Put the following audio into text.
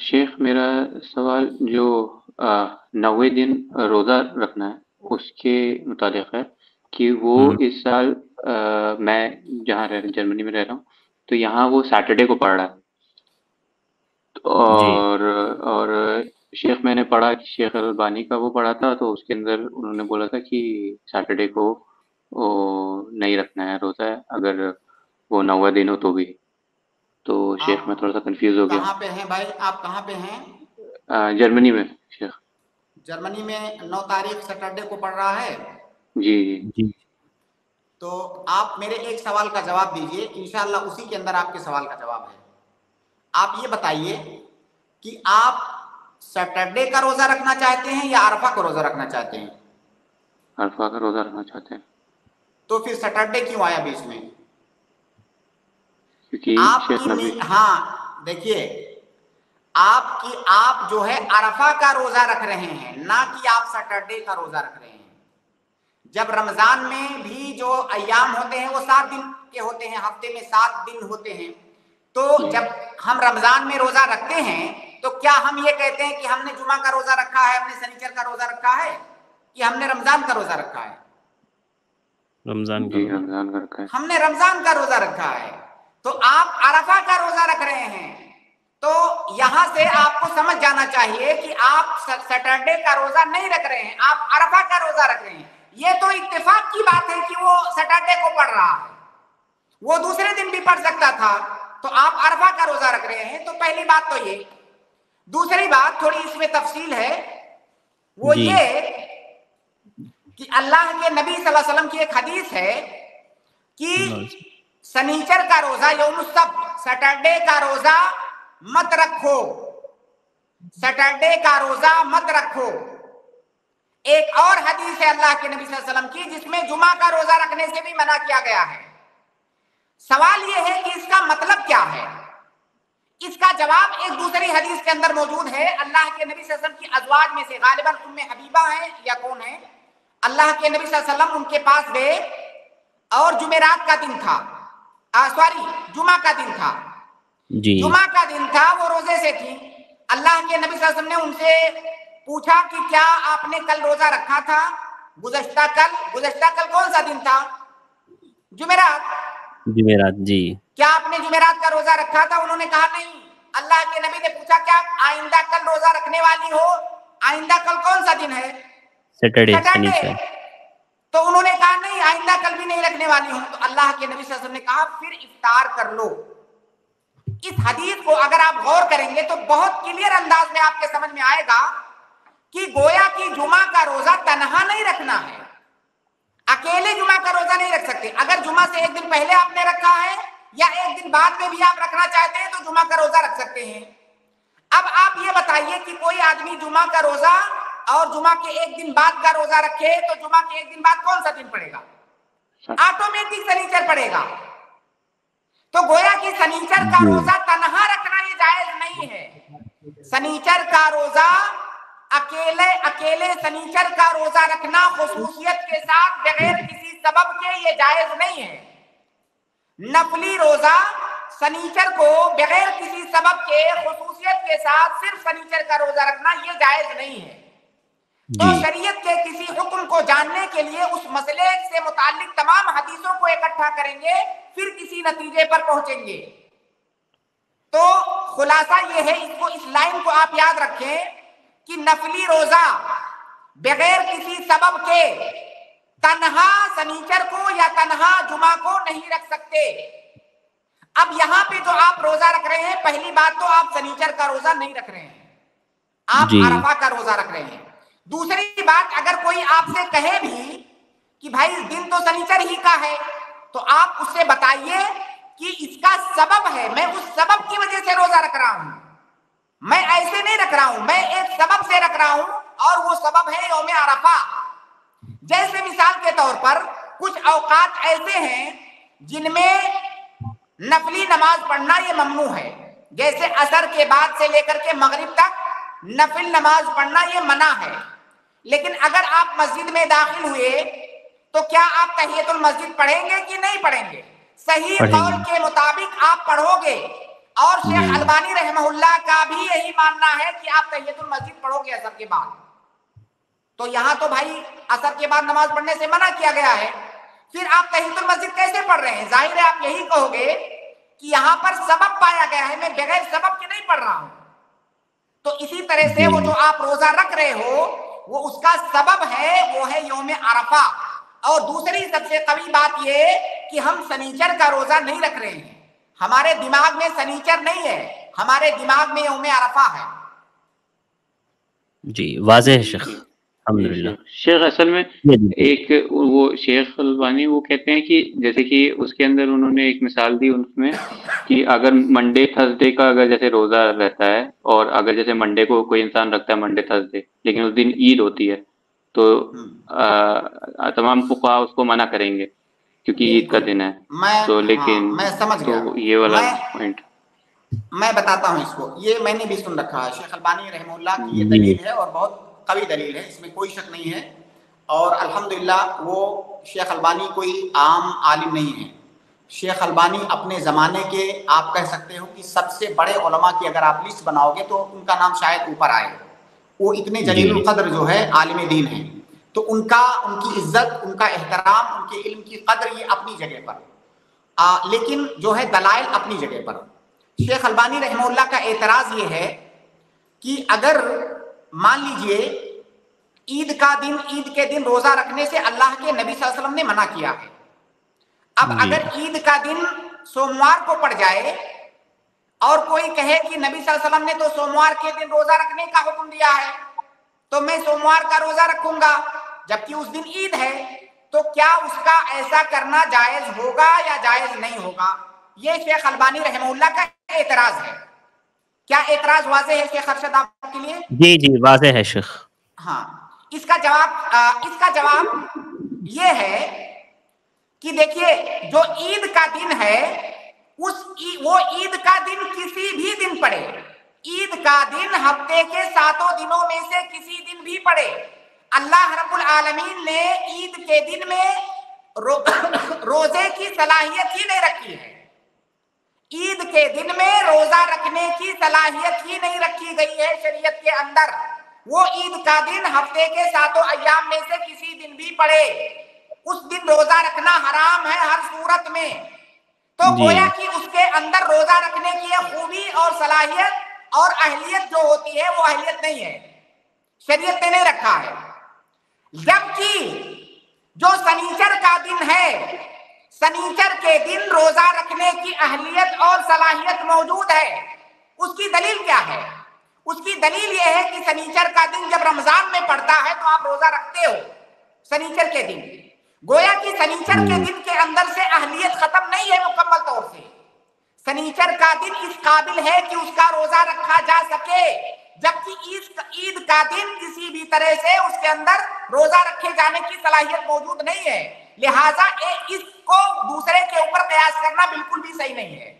शेख मेरा सवाल जो नवे दिन रोज़ा रखना है उसके मुतालिक है कि वो हम्म। इस साल आ, मैं जहाँ रह जर्मनी में रह रहा हूँ तो यहाँ वो सैटरडे को पढ़ रहा है। तो और और शेख मैंने पढ़ा कि शेख अलबानी का वो पढ़ा था तो उसके अंदर उन्होंने बोला था कि सैटरडे को वो नहीं रखना है रोज़ा है अगर वो नवा दिन हो तो भी। तो शेख मैं थोड़ा सा कंफ्यूज हो गया। कहाँ पे हैं भाई? आप कहाँ पे हैं? जर्मनी में शेख। जर्मनी में नौ तारीख सैटरडे को पड़ रहा है? जी जी। जी। तो आप मेरे एक सवाल का जवाब दीजिए। इंशाल्लाह उसी के अंदर आपके सवाल का जवाब है। आप ये बताइए कि आप सैटरडे का रोजा रखना चाहते हैं या अरफा का रोजा रखना चाहते हैं? अरफा का रोज़ा रखना चाहते हैं। तो फिर सैटरडे क्यों आया बीच में? क्योंकि आपकी हाँ देखिए आपकी आप जो है अरफा का रोजा रख रहे हैं ना कि आप सैटरडे का रोजा रख रहे हैं। जब रमज़ान में भी जो अयाम होते हैं वो सात दिन के होते हैं हफ़्ते में सात दिन होते हैं। तो जब हम रमज़ान में रोजा रखते हैं तो क्या हम ये कहते हैं कि हमने जुमा का रोजा रखा है हमने शनिचर का रोजा रखा है कि हमने रमज़ान का रोजा रखा है? रमज़ान का। रमज़ान का रखा है। हमने रमज़ान का रोजा रखा है। तो आप अरफा का रोजा रख रहे हैं। तो यहाँ से आपको समझ जाना चाहिए कि आप सैटरडे का रोजा नहीं रख रहे हैं आप अरफा का रोजा रख रहे हैं। ये तो इत्तेफाक की बात है कि वो सैटरडे को पढ़ रहा है। वो दूसरे दिन भी पढ़ सकता था। तो आप अरफा का रोजा रख रहे हैं तो पहली बात तो ये। दूसरी बात थोड़ी इसमें तफसील है वो ये कि अल्लाह के नबी सल्लल्लाहु अलैहि वसल्लम की एक हदीस है कि सनीचर का रोजा यौम सब। सैटरडे का रोजा मत रखो। सैटरडे का रोजा मत रखो। एक और हदीस है अल्लाह के नबी वसल्लम की, जिसमें जुमा का रोजा रखने से भी मना किया गया है। सवाल यह है कि इसका मतलब क्या है? इसका जवाब एक दूसरी हदीस के अंदर मौजूद है। अल्लाह के नबी वसल्लम की अजवाज में से गालिबन उम्मे हबीबा है या कौन है? अल्लाह के नबी वसल्लम उनके पास गए और जुमेरात का दिन था। सॉरी जुमा का दिन था। जी। जुमा का दिन था वो रोज़े से थी। अल्लाह के नबी वसल्लम ने उनसे पूछा कि क्या आपने कल रोजा रखा था? गुजश्ता कल? गुजश्ता कल कौन सा दिन था? जुमेरात। जुमेरात जी। क्या आपने जुमेरात का रोजा रखा था? उन्होंने कहा नहीं। अल्लाह के नबी ने पूछा क्या आइंदा कल रोजा रखने वाली हो? आइंदा कल कौन सा दिन है? सैटरडे तो उन्होंने कहा, नहीं, आइंदा कल भी नहीं रखने वाली हूँ। तो अल्लाह के नबी सल्लल्लाहु अलैहि वसल्लम ने कहा, फिर इफ्तार कर लो। इस हदीस को अगर आप गौर करेंगे तो बहुत क्लियर अंदाज में आपके समझ में आएगा कि गोया की जुमा का रोजा तनहा नहीं रखना है। अकेले जुमा का रोजा नहीं रख सकते। अगर जुमा से एक दिन पहले आपने रखा है, या एक दिन बाद में भी आप रखना चाहते हैं तो जुमा का रोजा रख सकते हैं। अब आप ये बताइए कि कोई आदमी जुमा का रोजा और जुमा के एक दिन बाद का रोजा रखे तो जुमा के एक दिन बाद कौन सा दिन पड़ेगा? ऑटोमेटिक सनीचर पड़ेगा। तो गोया कि सनीचर का रोजा तनहा रखना ये जायज़ नहीं है। सनीचर का रोजा अकेले अकेले सनीचर का रोजा रखना खसूसियत के साथ बगैर किसी सबब के ये जायज़ नहीं है। नफली रोजा सनीचर को बगैर किसी सबब के खसूसियत के साथ सिर्फ़ सनीचर का रोजा रखना ये जायज़ नहीं है। तो शरीयत के किसी हुक्म को जानने के लिए उस मसले से मुतालिक तमाम हदीसों को इकट्ठा करेंगे फिर किसी नतीजे पर पहुँचेंगे। तो खुलासा ये है इसको इस लाइन को आप याद रखें कि नफली रोजा बगैर किसी सबब के तनहा सनीचर को या तनहा जुमा को नहीं रख सकते। अब यहाँ पे जो आप रोजा रख रहे हैं पहली बात तो आप सनीचर का रोजा नहीं रख रहे हैं। आप। अरफा का रोजा रख रहे हैं। दूसरी बात, अगर कोई आपसे कहे भी कि भाई, दिन तो सनीचर ही का है तो आप उससे बताइए कि इसका सबब है। मैं उस सबब की वजह से रोजा रख रहा हूँ। मैं ऐसे नहीं रख रहा हूँ, मैं एक सबब से रख रहा हूँ, और वो सबब है योम अरफा जैसे मिसाल के तौर पर, कुछ औकात ऐसे हैं जिनमें नफली नमाज़ पढ़ना ये ममनू है। जैसे असर के बाद से लेकर के मगरिब तक नफिल नमाज़ पढ़ना ये मना है। लेकिन अगर आप मस्जिद में दाखिल हुए तो क्या आप तहियतुल मस्जिद पढ़ेंगे कि नहीं पढ़ेंगे? सही। कौल के मुताबिक आप पढ़ोगे। और शेख अलबानी रहमहुल्लाह का भी यही मानना है कि आप तहियतुल मस्जिद पढ़ोगे असर के बाद। तो यहाँ तो भाई असर के बाद नमाज़ पढ़ने से मना किया गया है। फिर आप तहियतुल मस्जिद कैसे पढ़ रहे हैं? ज़ाहिर है आप यही कहोगे कि यहाँ पर सबब पाया गया है। मैं बगैर सबब के नहीं पढ़ रहा हूँ। तो इसी तरह से वो जो। आप रोजा रख रहे हो वो उसका सबब है वो है योम अरफा। और दूसरी सबसे कभी बात ये कि हम सनीचर का रोजा नहीं रख रहे हैं। हमारे दिमाग में सनीचर नहीं है हमारे दिमाग में योम अरफा है। जी वाजे है शेख। शेख असल में एक वो शेख अलबानी वो कहते हैं कि जैसे कि उसके अंदर उन्होंने एक मिसाल दी उसमें कि अगर मंडे थर्सडे का अगर जैसे रोज़ा रहता है और अगर जैसे मंडे को कोई इंसान रखता है मंडे थर्सडे लेकिन उस दिन ईद होती है तो आ, तमाम फुका उसको मना करेंगे क्योंकि ईद का दिन है। मैं तो हाँ, लेकिन मैं समझ गया। तो ये वाला पॉइंट मैं बताता हूँ इसको। ये मैंने भी सुन रखा है। शेख अलबानी रहमुल्लाह की ये दलील है और बहुत कवि दलील है इसमें कोई शक नहीं है। और अल्हम्दुलिल्लाह वो शेख अलबानी कोई आम आलिम नहीं है। शेख अलबानी अपने ज़माने के आप कह सकते हो कि सबसे बड़े उलमा की अगर आप लिस्ट बनाओगे तो उनका नाम शायद ऊपर आए। वो इतने जलील कदर जो है आलिम दीन है। तो उनका उनकी इज़्ज़त उनका एहतराम उनके इल्म की कदर ये अपनी जगह पर। आ, लेकिन जो है दलाइल अपनी जगह पर। शेख अलबानी रहमुल्लाह का एतराज़ ये है कि अगर मान लीजिए ईद का दिन ईद के दिन रोजा रखने से अल्लाह के नबी वसल्लम ने मना किया है। अब अगर ईद का दिन सोमवार को पड़ जाए और कोई कहे कि नबी वसल्लम ने तो सोमवार के दिन रोजा रखने का हुक्म दिया है तो मैं सोमवार का रोजा रखूँगा। जबकि उस दिन ईद है तो क्या उसका ऐसा करना जायज़ होगा या जायज़ नहीं होगा? ये शेख अलबानी रहमुल्लाह का एतराज़ है। क्या एतराज़ वाजे है शेख अरशद आपके लिए? जी जी वाजे है शेख। हाँ इसका जवाब इसका जवाब ये है कि देखिए जो ईद का दिन है उस वो ईद का दिन किसी भी दिन पड़े। ईद का दिन हफ़्ते के सातों दिनों में से किसी दिन भी पड़े। अल्लाह रब्बुल आलमीन ने ईद के दिन में रो, रोज़े की सलाहियत ही नहीं रखी है। ईद के दिन में रोजा रखने की सलाहियत ही नहीं रखी गई है शरीयत के अंदर। वो ईद का दिन हफ़्ते के सातों अयाम में से किसी दिन भी पड़े। उस दिन रोजा रखना हराम है हर सूरत में। तो गोया कि उसके अंदर रोजा रखने की खूबी और सलाहियत और अहलियत जो होती है वो अहलियत नहीं है। शरीयत ने नहीं रखा है। जबकि जो सनीचर का दिन है सनीचर के दिन रोजा रखने की अहलियत और सलाहियत मौजूद है। उसकी दलील क्या है? उसकी दलील यह है कि सनीचर का दिन जब रमज़ान में पड़ता है तो आप रोजा रखते हो। सनीचर के दिन। गोया कि सनीचर के दिन के अंदर से अहलियत खत्म नहीं है मुकम्मल तौर से। सनीचर का दिन इस काबिल है कि उसका रोजा रखा जा सके जबकि ईद ईद का दिन किसी भी तरह से उसके अंदर रोजा रखे जाने की सलाहियत मौजूद नहीं है। लिहाजा इसको दूसरे के ऊपर कयास करना बिल्कुल भी सही नहीं है।